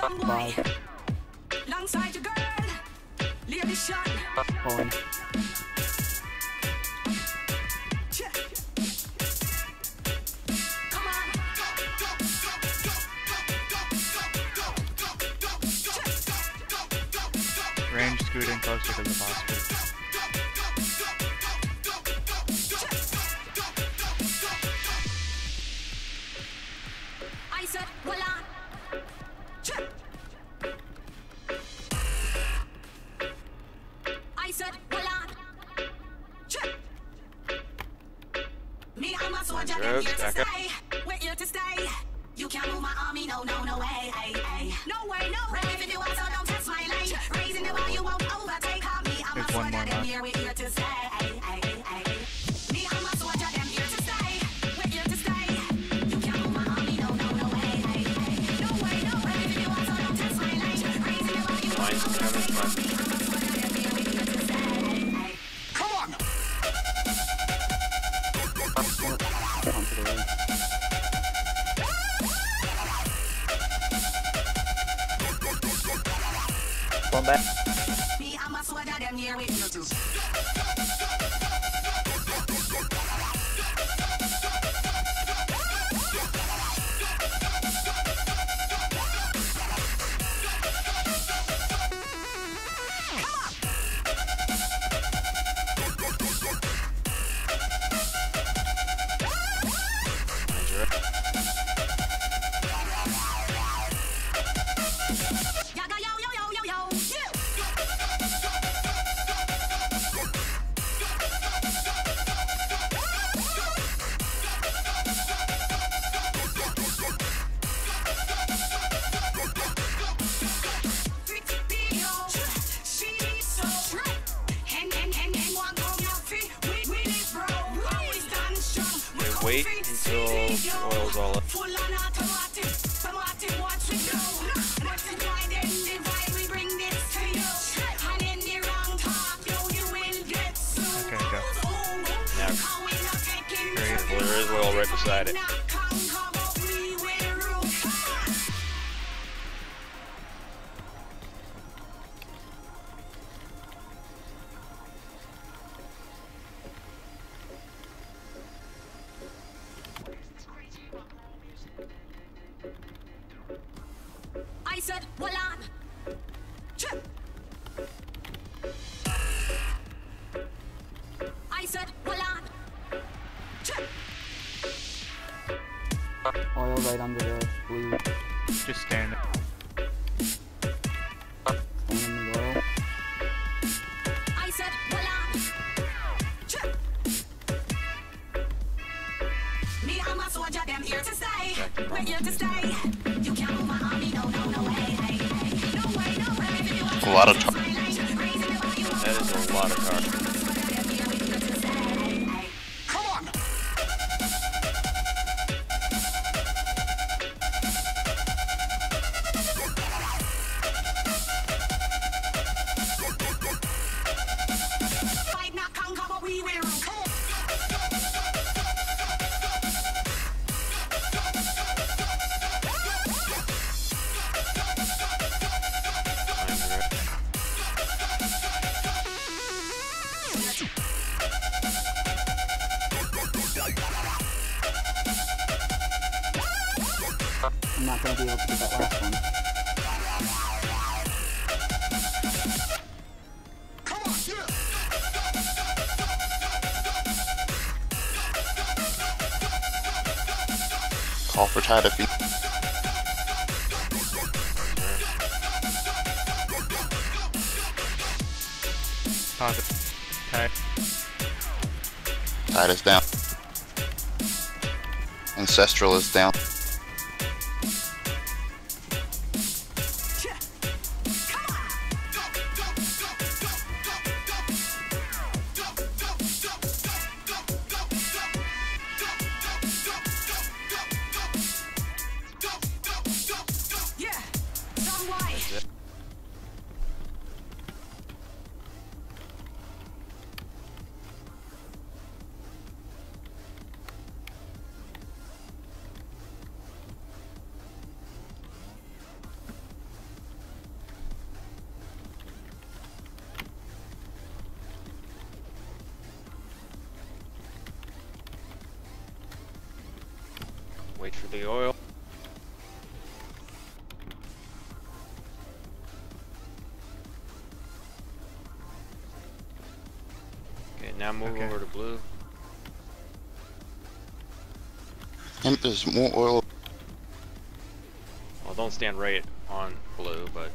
Some boy. Five. Alongside your girl. Lady Sean. Pulling. Check. Come on. Range scooting closer to the boss to back up. stay. We're here to stay. You can't move my army, no, no, no way. Hey, hey. No way, no way. If you do, so don't test my lane. Raising the bar, you won't overtake on me. I'm There's a here, we're here to stay. Me, I'm a soldier, them here to stay. We're here to stay. You can't move my army, no, no, no way. Hey, hey. No way, no way. If you do, so don't test my lane. Raising the bar, you won't overtake fine. me. Onto the ring. One back. Me, I'm a soldier, them here, we're here to yo, you will get sued. Okay, go. Now, there is oil right beside it. I said, well I said, well on. Chip. Oil right under the blue. Just stand. Stand in the oil. I said, well Me, I'm a soldier, them here to stay. We're here to stay. You can't move my army, no, no, no way. A lot of to tar- test my line, raising the bar, you won't that is a lot of car. Them here, I'm not gonna be able to do that last one. Come! Call for tie defeat. Pause it. Okay. Tide is down. Ancestral is down. The oil. Okay, now move Okay. over to blue. And there's more oil. Well, don't stand right on blue, but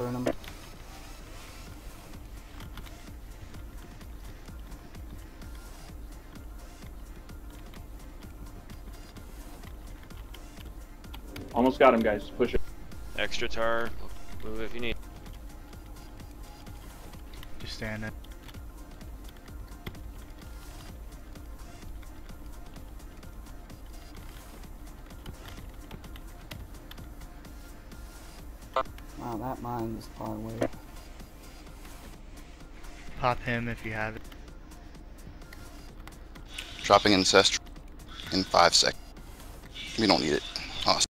Burn them. Almost got him, guys. Push it. extra tar. Move if you need. Just stand it. That mine is far away. Pop him if you have it. Dropping ancestral in five seconds. We don't need it. Awesome.